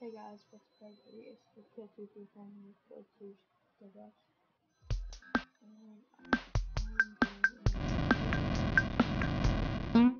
Hey guys, what's up? It's the Filthy Free Family with Filthy the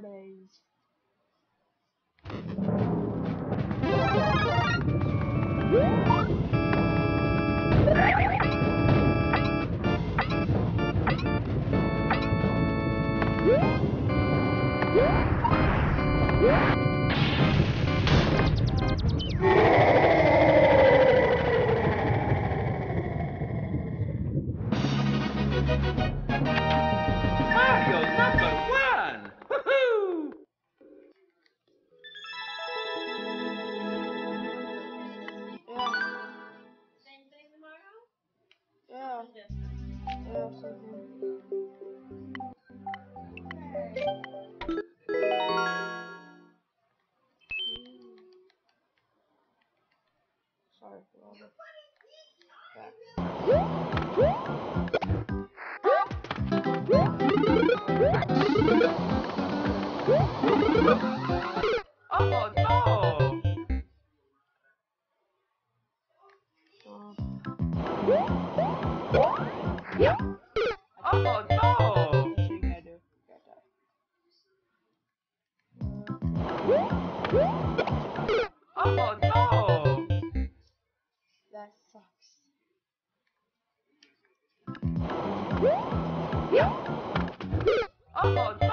days Sorry for all that. Oh no! Oh. Oh. Oh,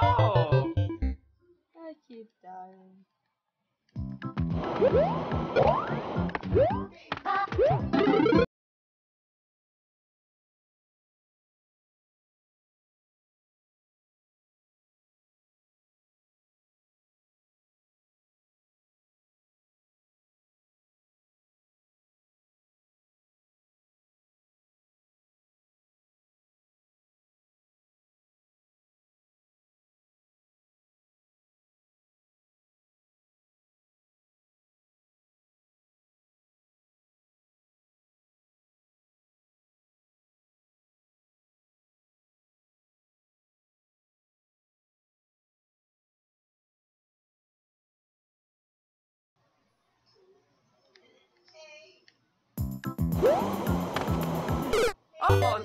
No!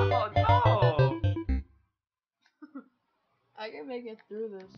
Oh no! I can make it through this.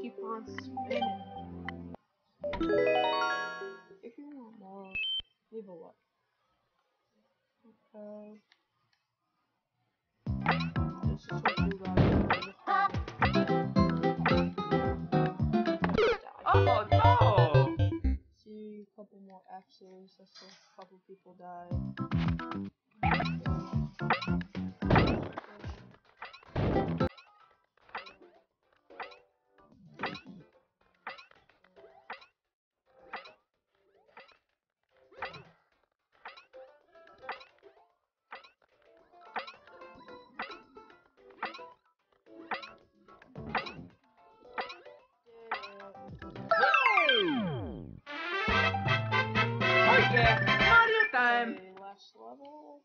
Keep on spinning. If you want more, leave a like. Okay. This is what you guys Oh no! See a couple more X's. That's a couple people died. Yeah! Mario time! Last level.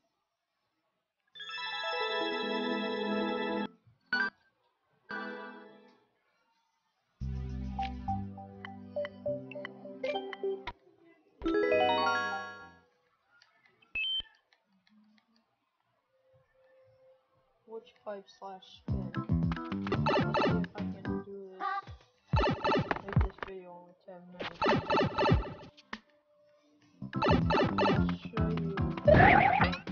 Which pipe slash spin? I can do this. Make this video only 10 minutes. Thank you.